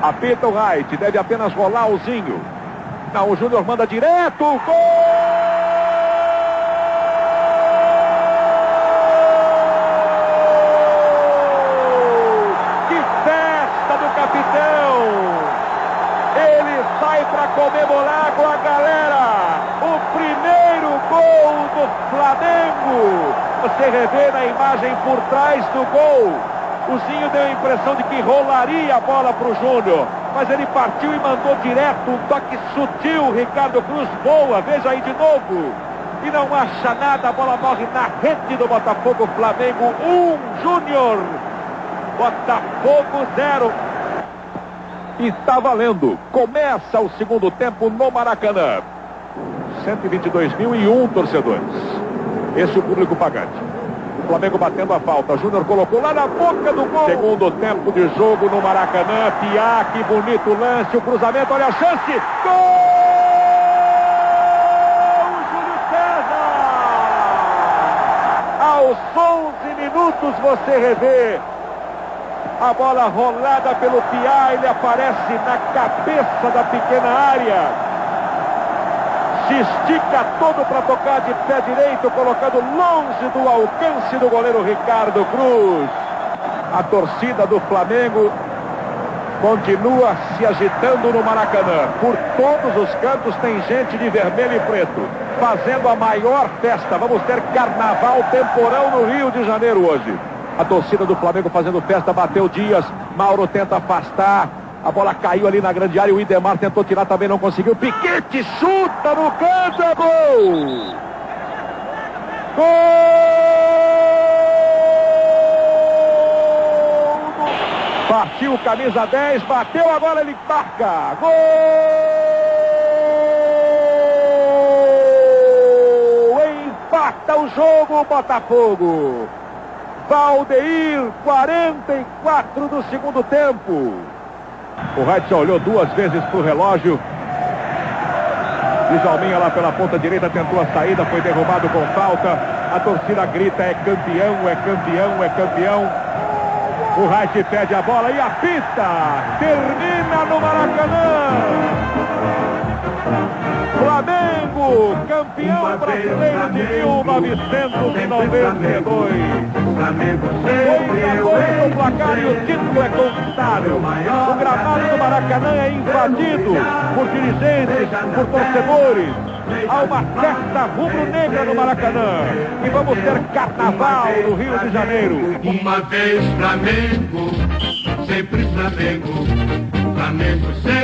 Apita o Wright, deve apenas rolar o Zinho. Não, o Júnior manda direto, gol! Que festa do capitão! Ele sai para comemorar com a galera o primeiro gol do Flamengo. Você revê na imagem por trás do gol o Zinho deu a impressão de que rolaria a bola para o Júnior. Mas ele partiu e mandou direto um toque sutil. Ricardo Cruz boa. Veja aí de novo. E não acha nada. A bola morre na rede do Botafogo. Flamengo 1, um, Júnior. Botafogo 0. Está valendo. Começa o segundo tempo no Maracanã. 122.001 torcedores. Esse é o público pagante. Flamengo batendo a falta. Júnior colocou lá na boca do gol. Segundo tempo de jogo no Maracanã. Piá, que bonito lance. O cruzamento, olha a chance. Gol! Aos 11 minutos você revê. A bola rolada pelo Piá, ele aparece na cabeça da pequena área se estica todo para tocar de pé direito, colocando longe do alcance do goleiro Ricardo Cruz. A torcida do Flamengo continua se agitando no Maracanã. Por todos os cantos tem gente de vermelho e preto, fazendo a maior festa. Vamos ter carnaval temporão no Rio de Janeiro hoje. A torcida do Flamengo fazendo festa, bateu Dias, Mauro tenta afastar, a bola caiu ali na grande área. O Idemar tentou tirar, também não conseguiu. Piquete chuta no canto. É gol! Gol! Partiu camisa 10, bateu agora ele marca. Gol! Empata o jogo Botafogo. Valdeir, 44 do segundo tempo. O Wright olhou duas vezes para o relógio. Djalminha lá pela ponta direita tentou a saída, foi derrubado com falta. A torcida grita, é campeão, é campeão, é campeão. O Wright pede a bola e apita. Termina no Maracanã. Campeão brasileiro de 1992. Flamengo sempre o placar e o título é conquistado. O gramado do Maracanã é invadido por dirigentes, por torcedores. Há uma festa rubro-negra no Maracanã. E vamos ter carnaval no Rio de Janeiro. Uma vez Flamengo, sempre Flamengo. Flamengo sempre